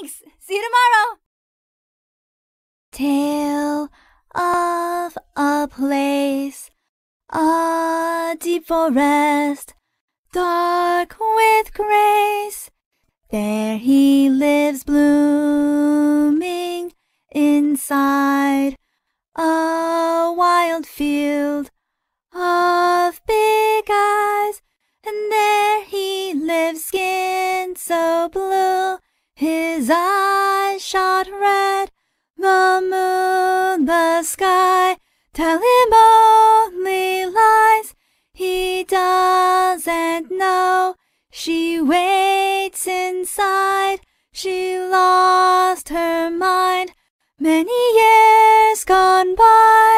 Thanks. See you tomorrow. Tale of a place, a deep forest, dark with grace. There he lives blooming inside a wild field of big eyes, and there he lives, skin so blue, his eyes shot red. The moon, the sky, tell him only lies. He doesn't know she waits inside. She lost her mind many years gone by.